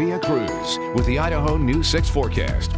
Sophia Cruz with the Idaho News 6 forecast.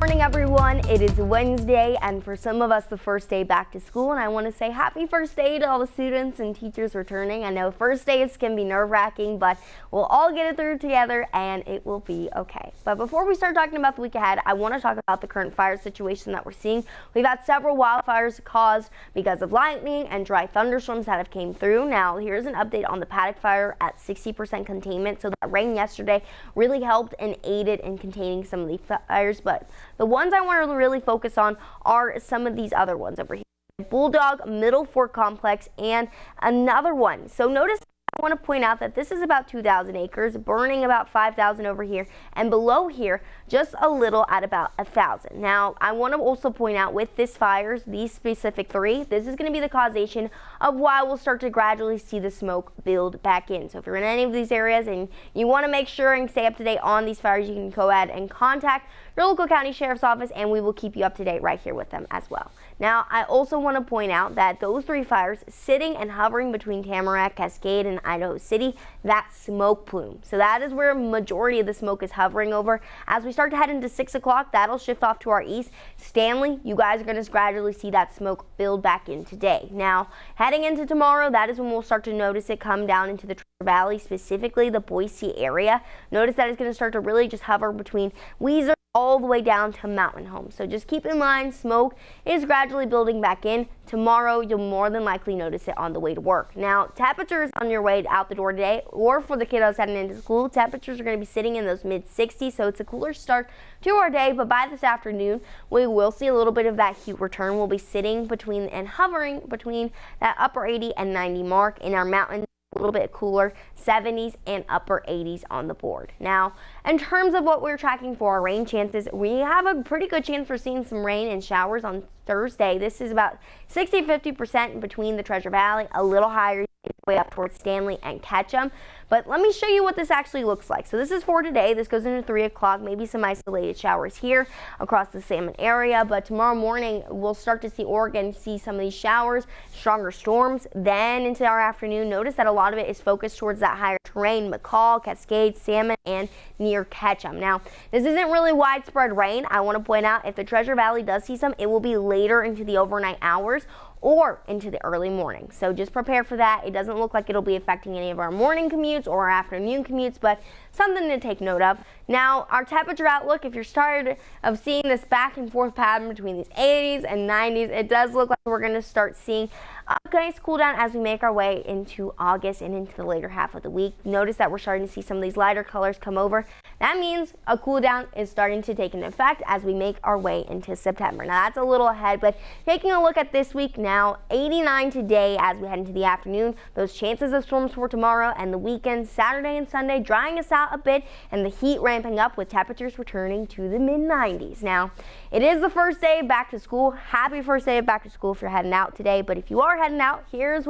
Morning everyone, it is Wednesday and for some of us the first day back to school and I want to say happy first day to all the students and teachers returning. I know first days can be nerve-wracking but we'll all get it through together and it will be okay. But before we start talking about the week ahead, I want to talk about the current fire situation that we're seeing. We've had several wildfires caused because of lightning and dry thunderstorms that have came through. Now here's an update on the paddock fire at 60% containment. So that rain yesterday really helped and aided in containing some of the fires but the ones I want to really focus on are some of these other ones over here. Bulldog, Middle Fork Complex, and another one. So notice want to point out that this is about 2,000 acres, burning about 5,000 over here, and below here, just a little at about 1,000. Now, I want to also point out with this fires, these specific three, this is going to be the causation of why we'll start to gradually see the smoke build back in. So if you're in any of these areas and you want to make sure and stay up to date on these fires, you can go ahead and contact your local county sheriff's office and we will keep you up to date right here with them as well. Now, I also want to point out that those three fires sitting and hovering between Tamarack, Cascade, and Idaho City, that smoke plume. So that is where majority of the smoke is hovering over. As we start to head into 6 o'clock, that'll shift off to our east. Stanley, you guys are going to gradually see that smoke build back in today. Now, heading into tomorrow, that is when we'll start to notice it come down into the Valley, specifically the Boise area. Notice that it's going to start to really just hover between Weiser all the way down to Mountain Home. So just keep in mind smoke is gradually building back in. Tomorrow you'll more than likely notice it on the way to work. Now temperatures on your way out the door today or for the kiddos heading into school, temperatures are going to be sitting in those mid 60s so it's a cooler start to our day but by this afternoon we will see a little bit of that heat return. We'll be sitting between and hovering between that upper 80 and 90 mark in our mountains a little bit cooler 70s and upper 80s on the board now in terms of what we're tracking for our rain chances we have a pretty good chance for seeing some rain and showers on thursday this is about 60 50 percent between the treasure valley a little higher way up towards Stanley and Ketchum. But let me show you what this actually looks like. So this is for today. This goes into 3 o'clock, maybe some isolated showers here across the Salmon area. But tomorrow morning, we'll start to see Oregon see some of these showers, stronger storms. Then into our afternoon, notice that a lot of it is focused towards that higher terrain, McCall, Cascade, Salmon, and near Ketchum. Now, this isn't really widespread rain. I want to point out if the Treasure Valley does see some, it will be later into the overnight hours or into the early morning. So just prepare for that. It doesn't look like it'll be affecting any of our morning commutes or our afternoon commutes, but something to take note of. Now, our temperature outlook, if you're tired of seeing this back and forth pattern between these 80s and 90s, it does look like we're going to start seeing a nice cool down as we make our way into August and into the later half of the week. Notice that we're starting to see some of these lighter colors come over. That means a cool down is starting to take an effect as we make our way into September. Now, that's a little ahead, but taking a look at this week now, 89 today as we head into the afternoon. Those chances of storms for tomorrow and the weekend, Saturday and Sunday, drying us out a bit and the heat ramping up with temperatures returning to the mid 90s. Now, it is the first day back to school. Happy first day of back to school if you're heading out today, but if you are heading out, here's